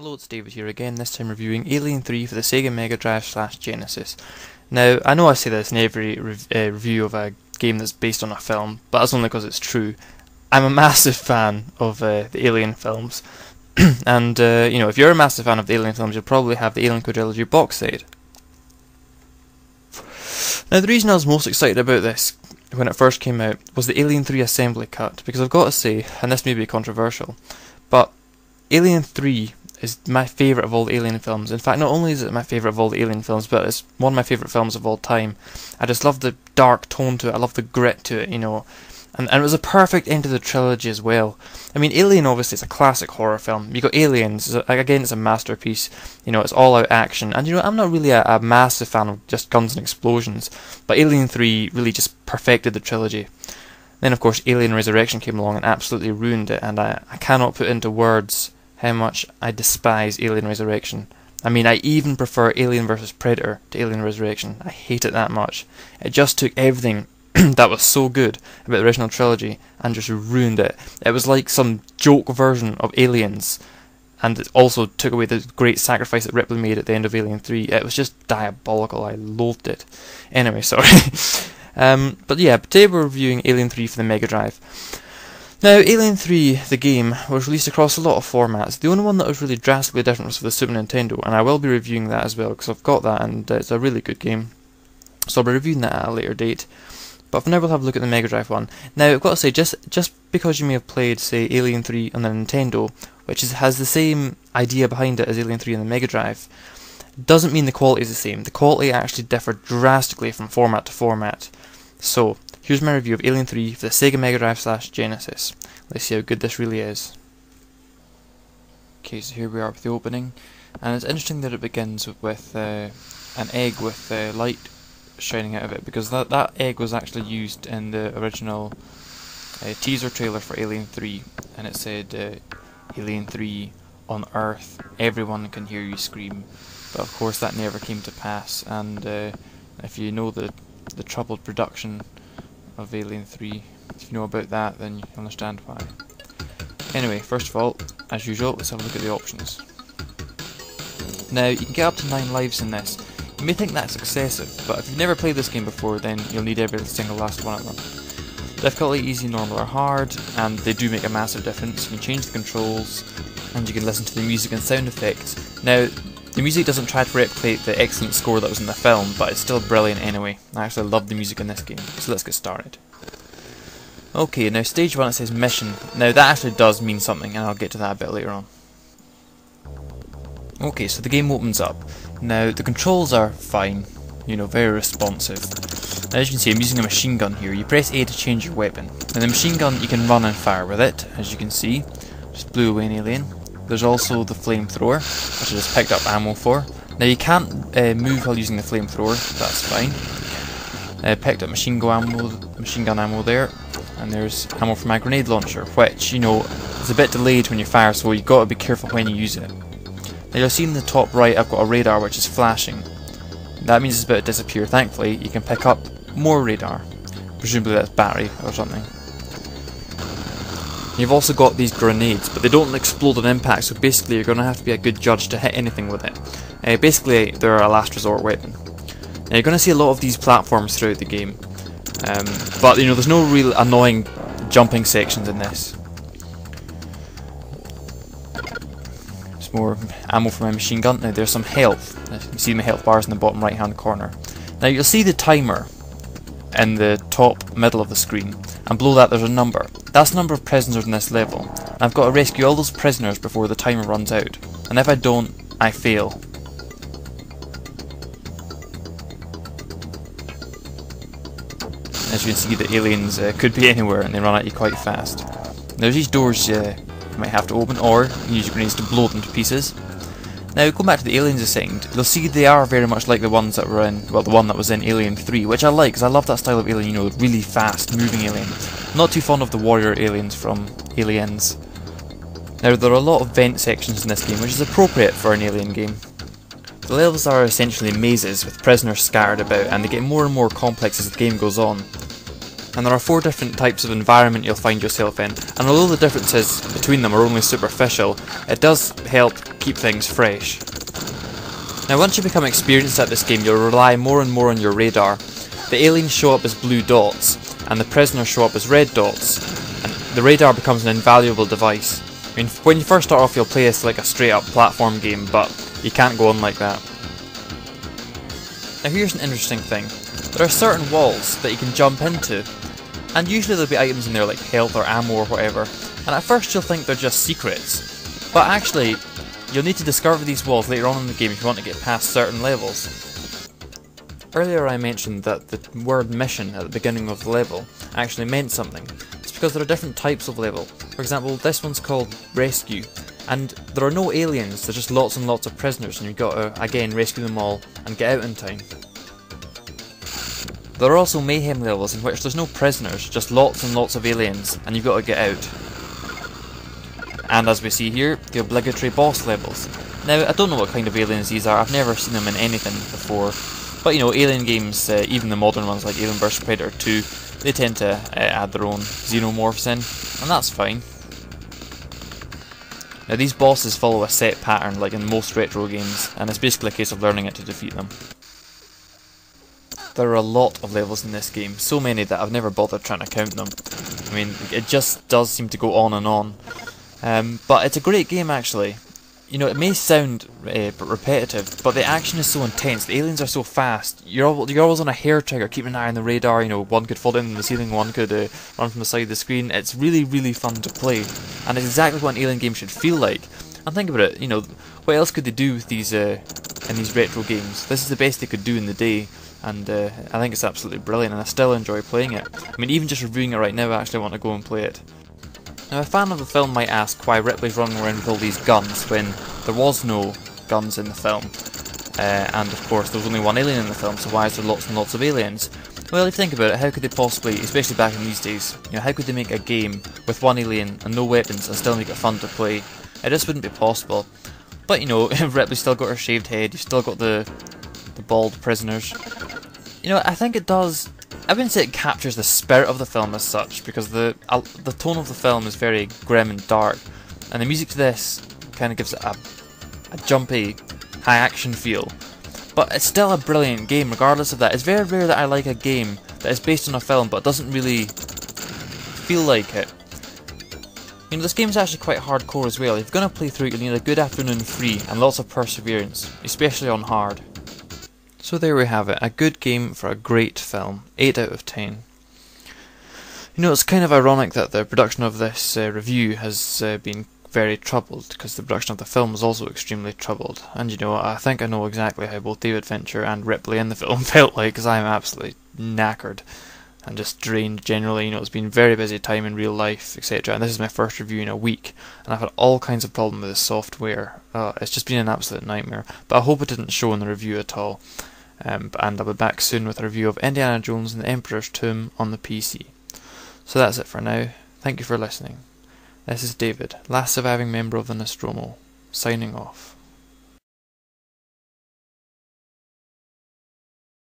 Hello, it's David here again, this time reviewing Alien 3 for the Sega Mega Drive slash Genesis. Now, I know I say this in every uh, review of a game that's based on a film, but that's only because it's true. I'm a massive fan of uh, the Alien films, and uh, you know, if you're a massive fan of the Alien films, you'll probably have the Alien Quadrilogy box set. Now, the reason I was most excited about this when it first came out was the Alien 3 assembly cut, because I've got to say, and this may be controversial, but Alien 3 is my favourite of all the Alien films. In fact, not only is it my favourite of all the Alien films, but it's one of my favourite films of all time. I just love the dark tone to it, I love the grit to it, you know. And, and it was a perfect end to the trilogy as well. I mean, Alien obviously is a classic horror film. You got Aliens, again, it's a masterpiece. You know, it's all out action. And you know, I'm not really a, a massive fan of just guns and explosions, but Alien 3 really just perfected the trilogy. Then, of course, Alien Resurrection came along and absolutely ruined it, and I, I cannot put into words how much I despise Alien Resurrection. I mean, I even prefer Alien vs. Predator to Alien Resurrection. I hate it that much. It just took everything that was so good about the original trilogy and just ruined it. It was like some joke version of Aliens, and it also took away the great sacrifice that Ripley made at the end of Alien 3. It was just diabolical. I loathed it. Anyway, sorry. um, but yeah, today we're reviewing Alien 3 for the Mega Drive. Now, Alien 3, the game, was released across a lot of formats. The only one that was really drastically different was for the Super Nintendo, and I will be reviewing that as well because I've got that and uh, it's a really good game. So I'll be reviewing that at a later date. But for now, we'll have a look at the Mega Drive one. Now, I've got to say, just just because you may have played, say, Alien 3 on the Nintendo, which is, has the same idea behind it as Alien 3 on the Mega Drive, doesn't mean the quality is the same. The quality actually differed drastically from format to format. So, Here's my review of Alien 3 for the Sega Mega Drive slash Genesis. Let's see how good this really is. Okay, so here we are with the opening, and it's interesting that it begins with uh, an egg with uh, light shining out of it, because that, that egg was actually used in the original uh, teaser trailer for Alien 3, and it said, uh, Alien 3 on Earth, everyone can hear you scream. But of course that never came to pass, and uh, if you know the, the troubled production of Alien 3. If you know about that, then you understand why. Anyway, first of all, as usual, let's have a look at the options. Now, you can get up to 9 lives in this. You may think that's excessive, but if you've never played this game before, then you'll need every single last one of them. Difficulty, easy, normal, or hard, and they do make a massive difference. You can change the controls, and you can listen to the music and sound effects. Now, the music doesn't try to replicate the excellent score that was in the film, but it's still brilliant anyway. I actually love the music in this game, so let's get started. Okay, now stage 1 it says mission. Now that actually does mean something, and I'll get to that a bit later on. Okay, so the game opens up. Now, the controls are fine, you know, very responsive. As you can see, I'm using a machine gun here. You press A to change your weapon. And the machine gun, you can run and fire with it, as you can see. Just blew away an alien. There's also the flamethrower, which I just picked up ammo for. Now you can't uh, move while using the flamethrower, that's fine. I uh, picked up machine gun ammo, machine gun ammo there, and there's ammo for my grenade launcher, which you know is a bit delayed when you fire, so you've got to be careful when you use it. Now you'll see in the top right I've got a radar which is flashing. That means it's about to disappear. Thankfully, you can pick up more radar. Presumably that's battery or something. You've also got these grenades, but they don't explode on impact, so basically you're going to have to be a good judge to hit anything with it. Uh, basically, they're a last resort weapon. Now you're going to see a lot of these platforms throughout the game, um, but you know there's no real annoying jumping sections in this. There's more ammo for my machine gun. Now there's some health. You see my health bars in the bottom right hand corner. Now you'll see the timer in the top middle of the screen, and below that there's a number. That's the number of prisoners in this level, and I've got to rescue all those prisoners before the timer runs out, and if I don't, I fail. As you can see, the aliens uh, could be anywhere and they run at you quite fast. There's these doors uh, you might have to open, or use your grenades to blow them to pieces. Now, going back to the aliens a second, you'll see they are very much like the ones that were in, well, the one that was in Alien 3, which I like, because I love that style of alien, you know, really fast, moving alien. Not too fond of the warrior aliens from Aliens. Now, there are a lot of vent sections in this game, which is appropriate for an alien game. The levels are essentially mazes, with prisoners scattered about, and they get more and more complex as the game goes on. And there are four different types of environment you'll find yourself in, and although the differences between them are only superficial, it does help keep things fresh. Now once you become experienced at this game, you'll rely more and more on your radar. The aliens show up as blue dots, and the prisoners show up as red dots, and the radar becomes an invaluable device. I mean, when you first start off you'll play this like a straight up platform game, but you can't go on like that. Now here's an interesting thing. There are certain walls that you can jump into, and usually there'll be items in there like health or ammo or whatever, and at first you'll think they're just secrets. But actually, you'll need to discover these walls later on in the game if you want to get past certain levels. Earlier I mentioned that the word mission at the beginning of the level actually meant something. It's because there are different types of level. For example, this one's called Rescue, and there are no aliens, there's just lots and lots of prisoners and you've got to, again, rescue them all and get out in time. There are also mayhem levels in which there's no prisoners, just lots and lots of aliens, and you've got to get out. And as we see here, the obligatory boss levels. Now, I don't know what kind of aliens these are, I've never seen them in anything before, but you know, alien games, uh, even the modern ones like Alien vs Predator 2, they tend to uh, add their own xenomorphs in, and that's fine. Now these bosses follow a set pattern like in most retro games, and it's basically a case of learning it to defeat them. There are a lot of levels in this game, so many that I've never bothered trying to count them. I mean, it just does seem to go on and on. Um, but it's a great game actually. You know, it may sound uh, repetitive, but the action is so intense. The aliens are so fast. You're all, you're always on a hair trigger, keeping an eye on the radar. You know, one could fall down the ceiling, one could uh, run from the side of the screen. It's really, really fun to play, and it's exactly what an alien game should feel like. And think about it. You know, what else could they do with these uh, in these retro games? This is the best they could do in the day and uh, I think it's absolutely brilliant, and I still enjoy playing it. I mean, even just reviewing it right now, I actually want to go and play it. Now, a fan of the film might ask why Ripley's running around with all these guns when there was no guns in the film. Uh, and of course, there was only one alien in the film, so why is there lots and lots of aliens? Well, if you think about it, how could they possibly, especially back in these days, you know, how could they make a game with one alien and no weapons and still make it fun to play? It just wouldn't be possible. But you know, Ripley's still got her shaved head, you've still got the the bald prisoners. You know, I think it does. I wouldn't say it captures the spirit of the film as such, because the uh, the tone of the film is very grim and dark, and the music to this kind of gives it a, a jumpy, high action feel. But it's still a brilliant game, regardless of that. It's very rare that I like a game that is based on a film but doesn't really feel like it. You know, this game is actually quite hardcore as well. If you're going to play through it, you'll need a good afternoon free and lots of perseverance, especially on hard. So there we have it, a good game for a great film, 8 out of 10. You know, it's kind of ironic that the production of this uh, review has uh, been very troubled, because the production of the film was also extremely troubled. And you know, I think I know exactly how both David Fincher and Ripley in the film felt like, because I'm absolutely knackered and just drained generally. You know, it's been a very busy time in real life, etc. And this is my first review in a week, and I've had all kinds of problems with the software. Uh, it's just been an absolute nightmare. But I hope it didn't show in the review at all. Um, and I'll be back soon with a review of Indiana Jones and the Emperor's Tomb on the PC. So that's it for now. Thank you for listening. This is David, last surviving member of the Nostromo, signing off.